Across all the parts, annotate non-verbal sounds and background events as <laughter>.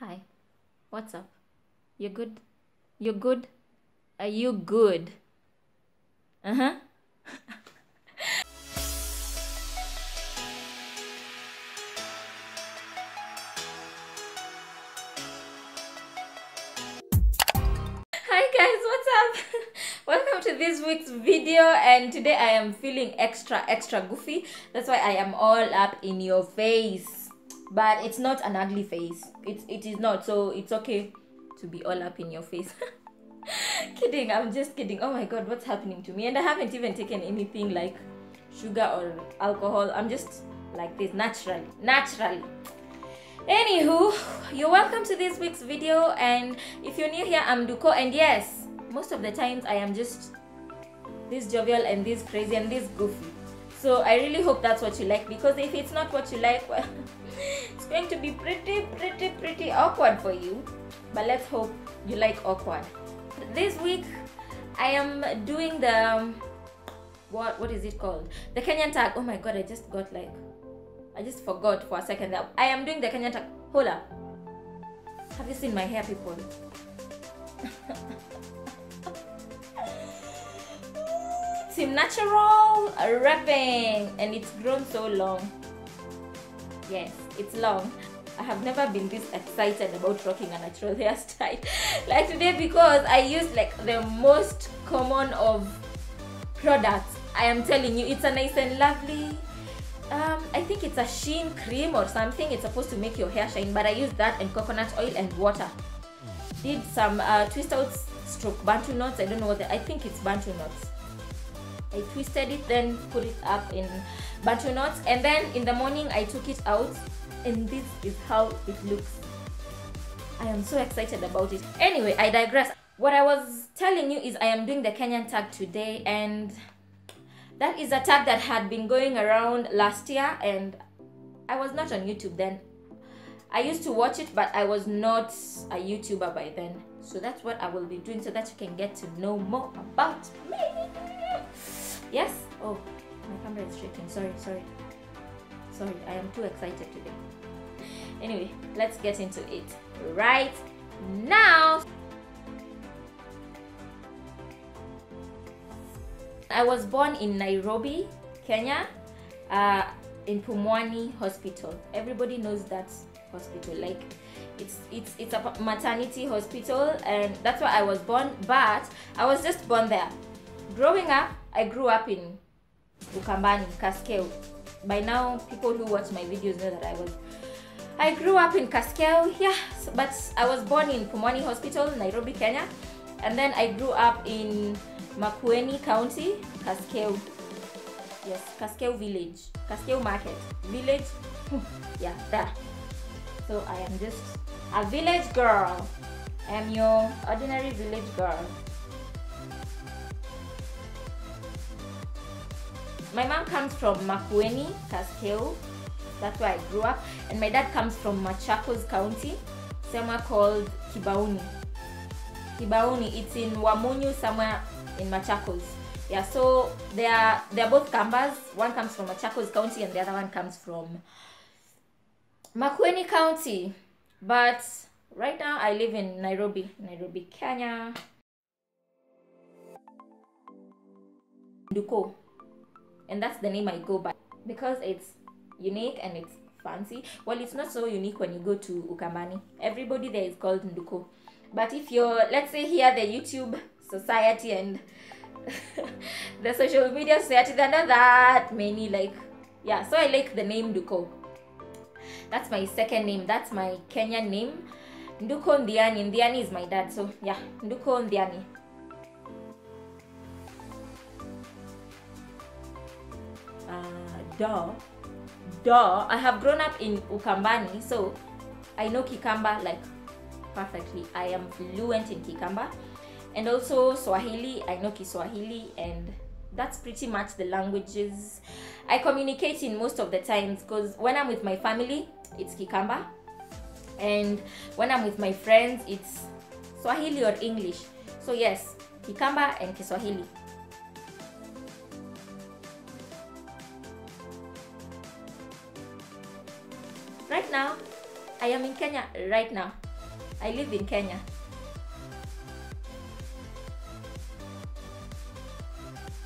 Hi. What's up? You good? You good? Are you good? Uh huh. Hi guys, what's up? <laughs> Welcome to this week's video and today I am feeling extra extra goofy. That's why I am all up in your face. But it's not an ugly face. It it is not. So it's okay to be all up in your face. <laughs> kidding, I'm just kidding. Oh my god, what's happening to me? And I haven't even taken anything like sugar or alcohol. I'm just like this naturally. Naturally. Anywho, you're welcome to this week's video, and if you're new here, I'm Duko, and yes, most of the times I am just this jovial and this crazy and this goofy. So I really hope that's what you like because if it's not what you like, well, <laughs> it's going to be pretty, pretty, pretty awkward for you. But let's hope you like awkward. This week, I am doing the um, what what is it called? The Kenyan tag. Oh my god, I just got like I just forgot for a second that I am doing the Kenyan tag. Hold up. Have you seen my hair, people? <laughs> Team Natural wrapping, and it's grown so long. Yes, it's long. I have never been this excited about rocking a natural <laughs> hairstyle like today because I used like the most common of products. I am telling you, it's a nice and lovely um, I think it's a sheen cream or something. It's supposed to make your hair shine, but I used that and coconut oil and water. Did some uh, twist out stroke bantu knots. I don't know what the, I think it's bantu knots. I twisted it, then put it up in bantu knots, and then in the morning I took it out, and this is how it looks. I am so excited about it. Anyway, I digress. What I was telling you is I am doing the Kenyan tag today, and that is a tag that had been going around last year and i was not on youtube then i used to watch it but i was not a youtuber by then so that's what i will be doing so that you can get to know more about me yes oh my camera is shaking sorry sorry sorry i am too excited today anyway let's get into it right now I was born in Nairobi, Kenya, uh, in Pumwani Hospital. Everybody knows that hospital. Like, it's it's it's a maternity hospital, and that's where I was born. But I was just born there. Growing up, I grew up in Ukambani, Kasikeu. By now, people who watch my videos know that I was. I grew up in Kasikeu, yeah, but I was born in Pumwani Hospital, Nairobi, Kenya, and then I grew up in Makueni County, Kasikeu. Yes, Kasikeu Village. Kasikeu Market. Village. <laughs> yeah, there. So I am just a village girl. I am your ordinary village girl. My mom comes from Makueni, Kasikeu. That's where I grew up. And my dad comes from Machakos County, somewhere called Kibauni. Kibauni, it's in Wamunyu, somewhere in Machakos. Yeah, so they are they're both Kambas. One comes from Machakos County and the other one comes from Makueni County. But right now I live in Nairobi, Nairobi, Kenya. Duko. And that's the name I go by. Because it's unique and it's fancy. Well, it's not so unique when you go to Ukambani. Everybody there is called Nduko. But if you're, let's say here, the YouTube society and <laughs> the social media society they're not that many like yeah. So i like the name duko that's my second name. That's my kenyan name. Nduko ndiani. Ndiani is my dad. So yeah. Nduko ndiani duh duh i have grown up in ukambani so i know kikamba like perfectly i am fluent in kikamba and also Swahili. I know Kiswahili, and that's pretty much the languages I communicate in most of the times. Because when I'm with my family, it's Kikamba, and when I'm with my friends, it's Swahili or English. So yes, Kikamba and Kiswahili. I am in Kenya right now. I live in Kenya.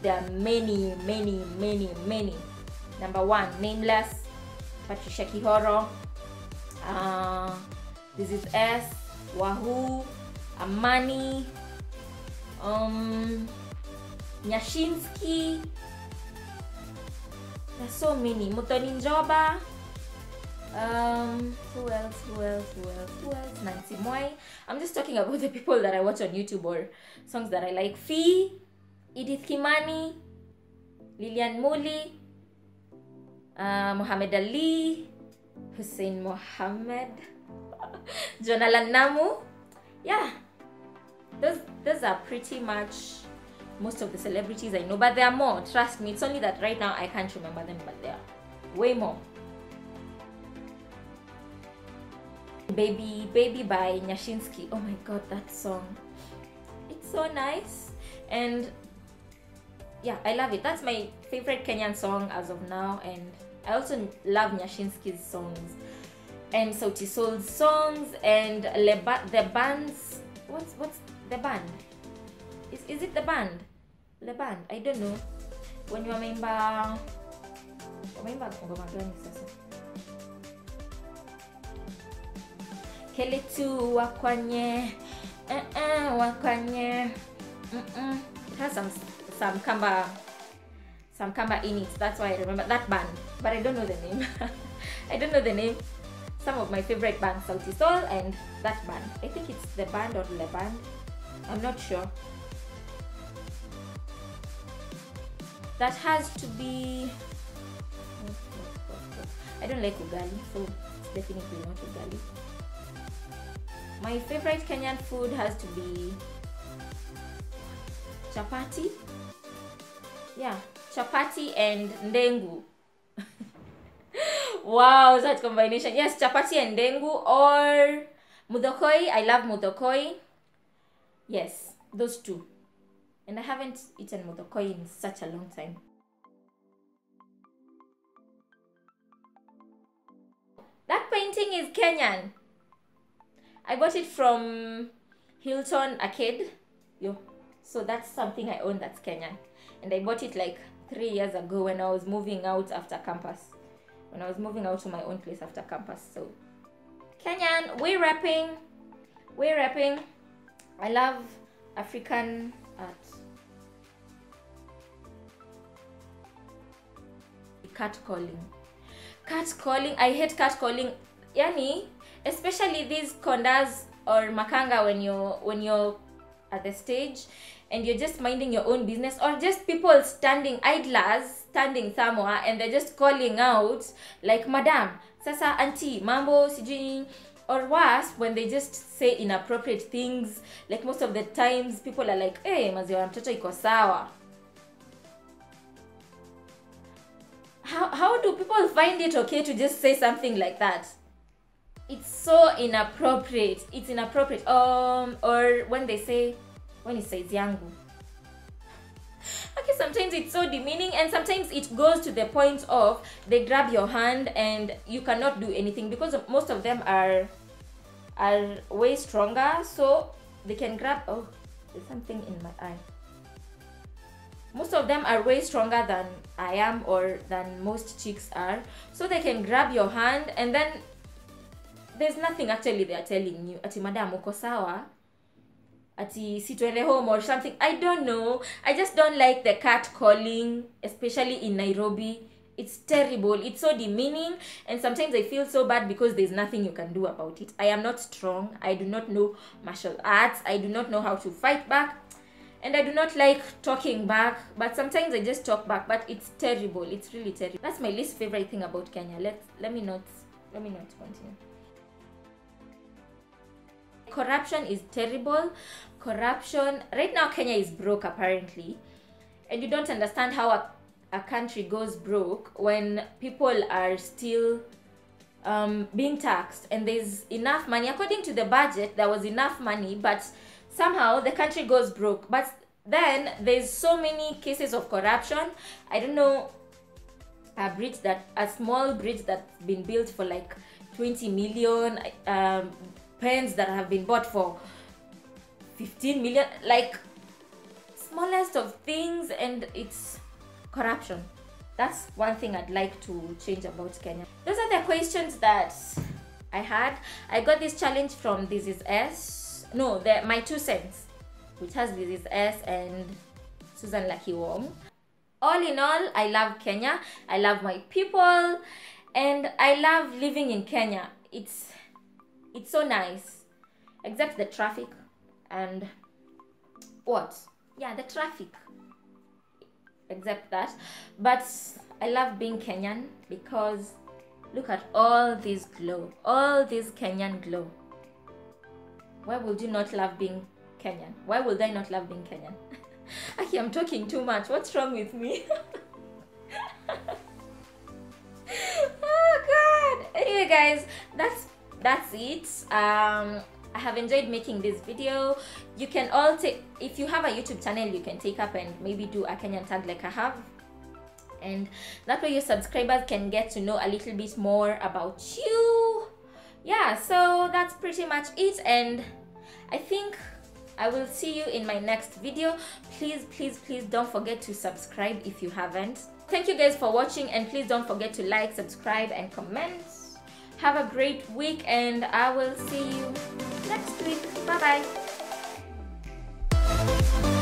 There are many, many, many, many. Number one, Nameless, Patricia Kihoro. Uh, this is S, Wahu, Amani, um, Nyashinski. There's so many. Mutoni Njoba. Um, who else? Who else? Who else? Who else? Nancy Moy. I'm just talking about <laughs> the people that I watch on YouTube or songs that I like. Fee, Edith Kimani, Lilian Muli, uh, Muhammad Ali, Hussein Mohammed, <laughs> John-Allan Namu. Yeah, those those are pretty much most of the celebrities I know, but there are more. Trust me, it's only that right now I can't remember them, but there are way more. Baby, Baby by Nyashinski. Oh my god, that song. It's so nice. And yeah, I love it. That's my favorite Kenyan song as of now. And I also love Nyashinski's songs and Sauti Sol's songs and Leba, the band's what's what's the band? Is, is it the band? The band? I don't know. When you gani sasa? Kele tu wakwanye uh -uh, wakwanye -mm. It has some some kamba some kamba in it. That's why I remember that band, but I don't know the name. <laughs> I don't know the name. Some of my favorite bands, Sauti Sol and that band. I think it's the band or the band. I'm not sure. That has to be. I don't like ugali, so it's definitely not ugali. My favorite Kenyan food has to be chapati. Yeah, chapati and ndengu. <laughs> wow, that combination. Yes, chapati and ndengu or muthokoi. I love muthokoi. Yes, those two. And I haven't eaten muthokoi in such a long time. That painting is Kenyan. I bought it from Hilton Arcade. Yo. So that's something I own that's Kenyan. And I bought it like three years ago when I was moving out after campus. When I was moving out to my own place after campus. So Kenyan, we're rapping. We're rapping. I love African art. Cat calling. Cat calling. I hate cat calling. Yani, especially these kondas or makanga when you're when you're at the stage and you're just minding your own business or just people standing idlers standing somewhere and they're just calling out like madam sasa auntie mambo sijui or worse when they just say inappropriate things like most of the times people are like hey maziwa ya mtoto iko sawa. How, how do people find it okay to just say something like that it's so inappropriate. It's inappropriate. Um or when they say when it says yangu. Okay sometimes it's so demeaning and sometimes it goes to the point of they grab your hand and you cannot do anything because most of them are are way stronger. So they can grab oh there's something in my eye. Most of them are way stronger than i am or than most chicks are. So they can grab your hand and then there's nothing actually they are telling you. Ati madam uko sawa? Ati situende home or something. I don't know. I just don't like the cat calling especially in nairobi. It's terrible. It's so demeaning. And sometimes i feel so bad because there's nothing you can do about it. I am not strong. I do not know martial arts. I do not know how to fight back. And i do not like talking back. But sometimes i just talk back. But it's terrible. It's really terrible. That's my least favorite thing about kenya. Let let me not let me not continue corruption is terrible. Corruption right now kenya is broke apparently. And you don't understand how a, a country goes broke when people are still um, being taxed. And there's enough money according to the budget there was enough money but somehow the country goes broke. But then there's so many cases of corruption. I don't know a bridge that a small bridge that's been built for like 20 million um, pens that have been bought for 15 million like smallest of things and it's corruption. That's one thing i'd like to change about kenya. Those are the questions that i had. I got this challenge from this is s. No the my two cents which has this is s and susan lucky wong. All in all i love kenya. I love my people and i love living in kenya. It's it's so nice. Except the traffic and what? Yeah the traffic. Except that. But i love being kenyan because look at all this glow. All this kenyan glow. Why would you not love being kenyan? Why would i not love being kenyan? <laughs> Aki, i'm talking too much. What's wrong with me <laughs> it um I have enjoyed making this video. You can all take, if you have a YouTube channel, you can take up and maybe do a Kenyan tag like I have. And that way your subscribers can get to know a little bit more about you. Yeah, so that's pretty much it. And I think I will see you in my next video. Please, please, please don't forget to subscribe if you haven't. Thank you guys for watching and please don't forget to like, subscribe and comment. Have a great week and I will see you next week. Bye bye.